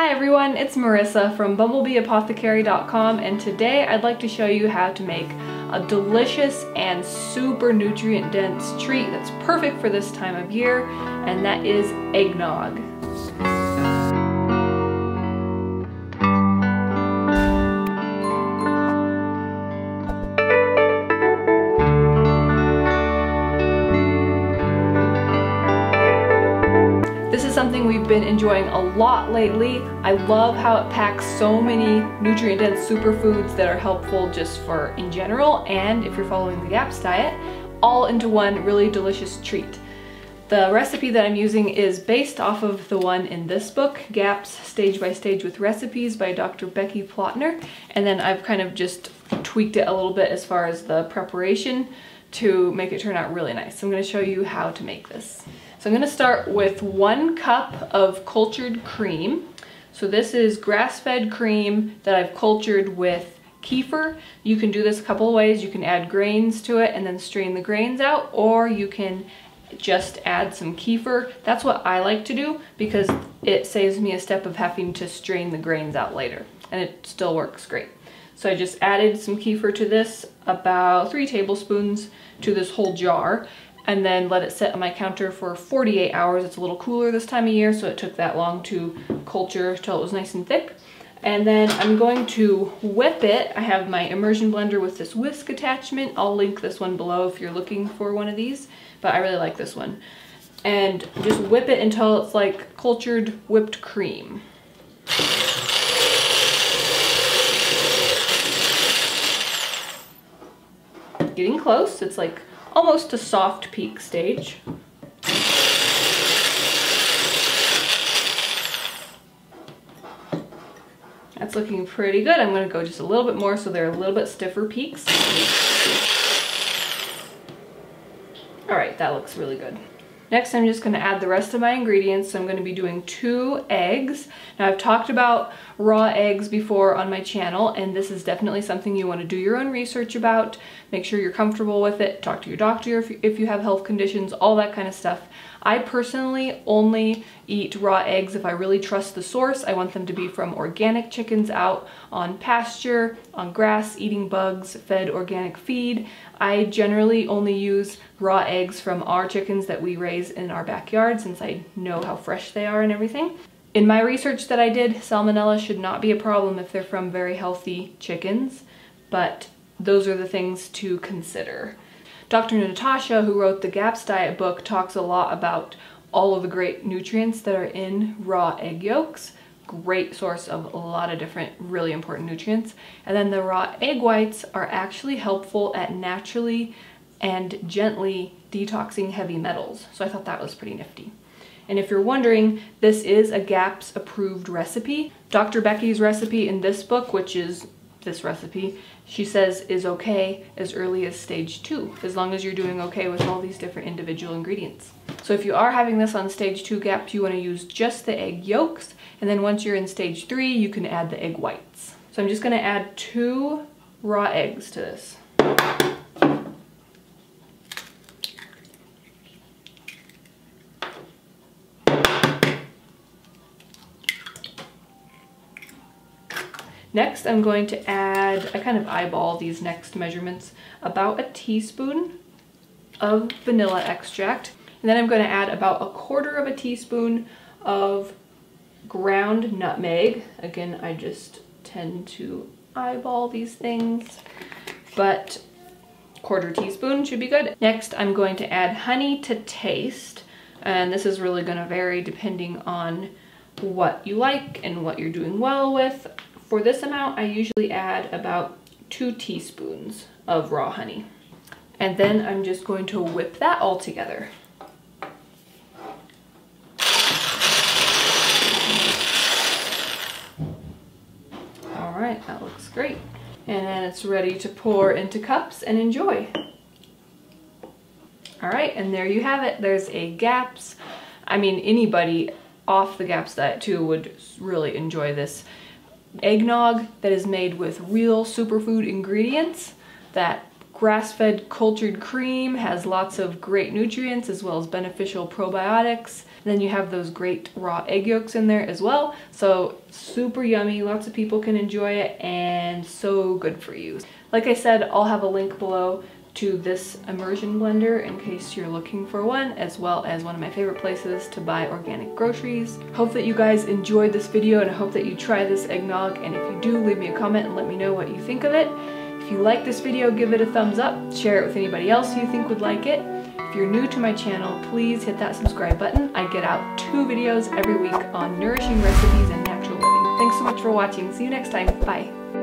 Hi everyone, it's Marissa from bumblebeeapothecary.com and today I'd like to show you how to make a delicious and super nutrient dense treat that's perfect for this time of year and that is eggnog. Something we've been enjoying a lot lately. I love how it packs so many nutrient-dense superfoods that are helpful just for in general and if you're following the GAPS diet, all into one really delicious treat. The recipe that I'm using is based off of the one in this book, GAPS Stage by Stage with Recipes by Dr. Becky Plotner. And then I've kind of just tweaked it a little bit as far as the preparation to make it turn out really nice. So I'm gonna show you how to make this. So I'm gonna start with one cup of cultured cream. So this is grass-fed cream that I've cultured with kefir. You can do this a couple of ways. You can add grains to it and then strain the grains out, or you can just add some kefir. That's what I like to do because it saves me a step of having to strain the grains out later and it still works great. So I just added some kefir to this, about three tablespoons to this whole jar and then let it sit on my counter for 48 hours. It's a little cooler this time of year, so it took that long to culture till it was nice and thick. And then I'm going to whip it. I have my immersion blender with this whisk attachment. I'll link this one below if you're looking for one of these, but I really like this one. And just whip it until it's like cultured whipped cream. Getting close, it's like almost a soft peak stage. That's looking pretty good. I'm gonna go just a little bit more so they're a little bit stiffer peaks. All right, that looks really good. Next, I'm just gonna add the rest of my ingredients. So I'm gonna be doing two eggs. Now I've talked about raw eggs before on my channel, and this is definitely something you wanna do your own research about. Make sure you're comfortable with it. Talk to your doctor if you, have health conditions, all that kind of stuff. I personally only eat raw eggs if I really trust the source. I want them to be from organic chickens out on pasture, on grass, eating bugs, fed organic feed. I generally only use raw eggs from our chickens that we raise in our backyard since I know how fresh they are and everything. In my research that I did, salmonella should not be a problem if they're from very healthy chickens, but those are the things to consider. Dr. Natasha, who wrote the GAPS diet book, talks a lot about all of the great nutrients that are in raw egg yolks. Great source of a lot of different really important nutrients. And then the raw egg whites are actually helpful at naturally and gently detoxing heavy metals. So I thought that was pretty nifty. And if you're wondering, this is a GAPS approved recipe. Dr. Becky's recipe in this book, which is this recipe, she says is okay as early as stage two, as long as you're doing okay with all these different individual ingredients. So if you are having this on stage two GAPS, you wanna use just the egg yolks, and then once you're in stage three, you can add the egg whites. So I'm just gonna add two raw eggs to this. Next, I'm going to add, I kind of eyeball these next measurements, about a teaspoon of vanilla extract. And then I'm going to add about a quarter of a teaspoon of ground nutmeg. Again, I just tend to eyeball these things, but quarter teaspoon should be good. Next, I'm going to add honey to taste. And this is really gonna vary depending on what you like and what you're doing well with. For this amount, I usually add about two teaspoons of raw honey. And then I'm just going to whip that all together. All right, that looks great. And then it's ready to pour into cups and enjoy. All right, and there you have it. There's a GAPS. I mean, anybody off the GAPS diet too would really enjoy this eggnog that is made with real superfood ingredients. That grass-fed cultured cream has lots of great nutrients as well as beneficial probiotics. then you have those great raw egg yolks in there as well. So super yummy, lots of people can enjoy it and so good for you. Like I said, I'll have a link below to this immersion blender in case you're looking for one, as well as one of my favorite places to buy organic groceries. Hope that you guys enjoyed this video and I hope that you try this eggnog. And if you do, leave me a comment and let me know what you think of it. If you like this video, give it a thumbs up, share it with anybody else you think would like it. If you're new to my channel, please hit that subscribe button. I get out two videos every week on nourishing recipes and natural living. Thanks so much for watching. See you next time. Bye.